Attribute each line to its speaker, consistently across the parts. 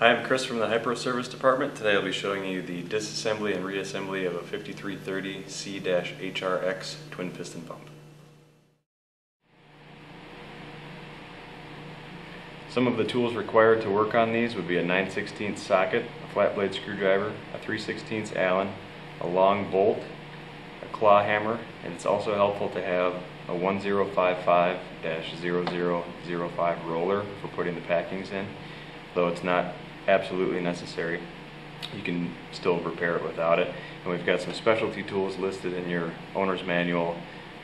Speaker 1: Hi, I'm Chris from the Hypro Service Department. Today I'll be showing you the disassembly and reassembly of a 5330 C-HRX twin piston pump. Some of the tools required to work on these would be a 9 16 socket, a flat blade screwdriver, a 3 16 Allen, a long bolt, a claw hammer, and it's also helpful to have a 1055-0005 roller for putting the packings in, though it's not absolutely necessary. You can still repair it without it. And we've got some specialty tools listed in your owner's manual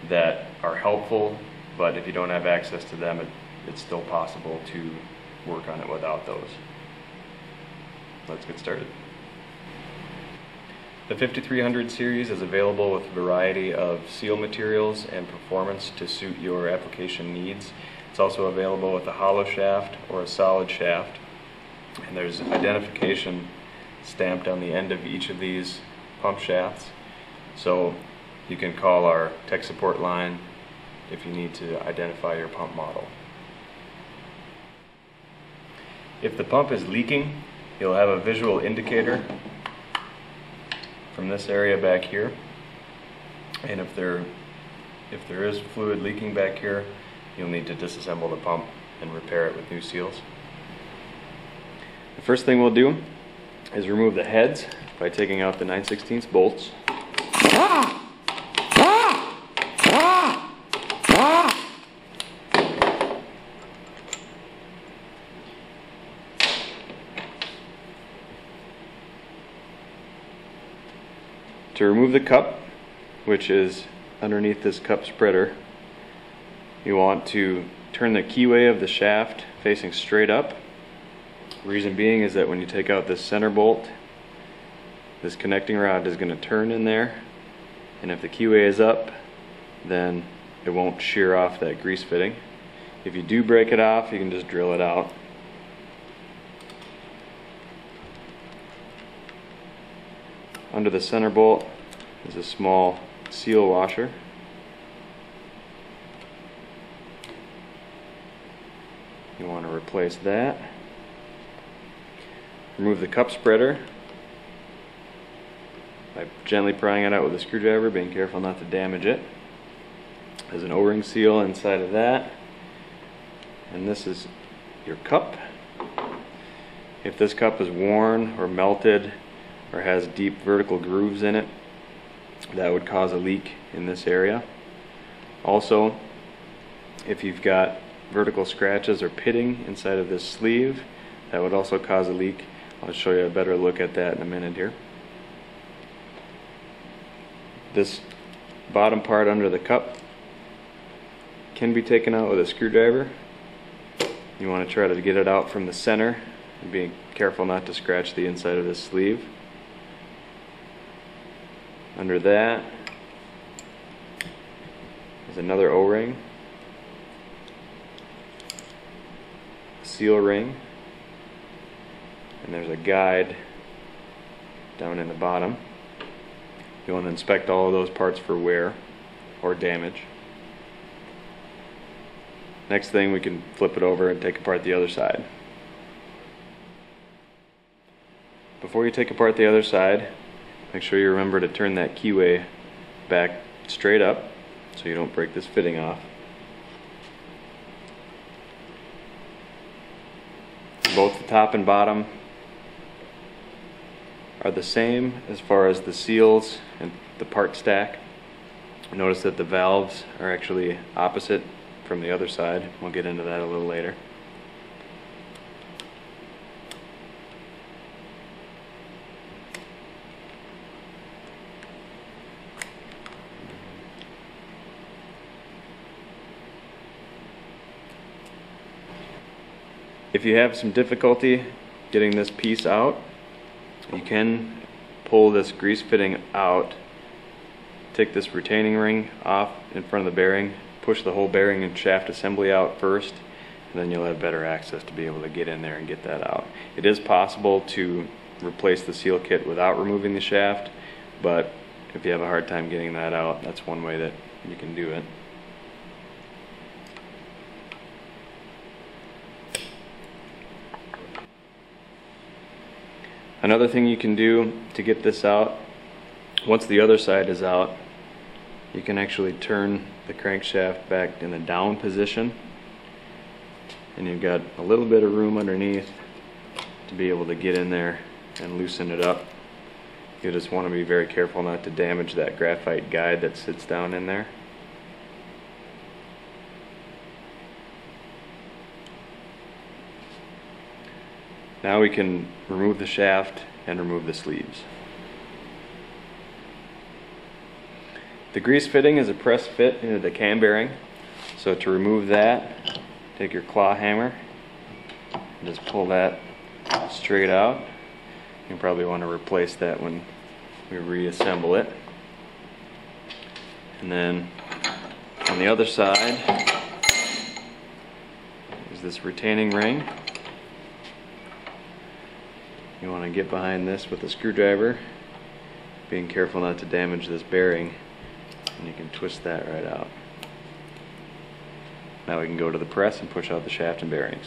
Speaker 1: that are helpful, but if you don't have access to them, it, it's still possible to work on it without those. Let's get started. The 5300 series is available with a variety of seal materials and performance to suit your application needs. It's also available with a hollow shaft or a solid shaft and there's identification stamped on the end of each of these pump shafts. So you can call our tech support line if you need to identify your pump model. If the pump is leaking, you'll have a visual indicator from this area back here. And if there, if there is fluid leaking back here, you'll need to disassemble the pump and repair it with new seals. First thing we'll do is remove the heads by taking out the 9 16 bolts. To remove the cup, which is underneath this cup spreader, you want to turn the keyway of the shaft facing straight up Reason being is that when you take out this center bolt, this connecting rod is going to turn in there, and if the keyway is up, then it won't shear off that grease fitting. If you do break it off, you can just drill it out. Under the center bolt is a small seal washer. You want to replace that. Remove the cup spreader by gently prying it out with a screwdriver, being careful not to damage it. There's an O-ring seal inside of that. And this is your cup. If this cup is worn or melted or has deep vertical grooves in it, that would cause a leak in this area. Also, if you've got vertical scratches or pitting inside of this sleeve, that would also cause a leak. I'll show you a better look at that in a minute here. This bottom part under the cup can be taken out with a screwdriver. You want to try to get it out from the center and be careful not to scratch the inside of this sleeve. Under that is another O-ring, seal ring, and there's a guide down in the bottom. You want to inspect all of those parts for wear or damage. Next thing we can flip it over and take apart the other side. Before you take apart the other side, make sure you remember to turn that keyway back straight up so you don't break this fitting off. Both the top and bottom are the same as far as the seals and the part stack. Notice that the valves are actually opposite from the other side. We'll get into that a little later. If you have some difficulty getting this piece out, you can pull this grease fitting out take this retaining ring off in front of the bearing push the whole bearing and shaft assembly out first and then you'll have better access to be able to get in there and get that out. It is possible to replace the seal kit without removing the shaft but if you have a hard time getting that out that's one way that you can do it Another thing you can do to get this out, once the other side is out, you can actually turn the crankshaft back in a down position. And you've got a little bit of room underneath to be able to get in there and loosen it up. You just want to be very careful not to damage that graphite guide that sits down in there. Now we can remove the shaft and remove the sleeves. The grease fitting is a press fit into the cam bearing. So to remove that, take your claw hammer and just pull that straight out. You probably want to replace that when we reassemble it. And then on the other side is this retaining ring. You want to get behind this with a screwdriver, being careful not to damage this bearing, and you can twist that right out. Now we can go to the press and push out the shaft and bearings.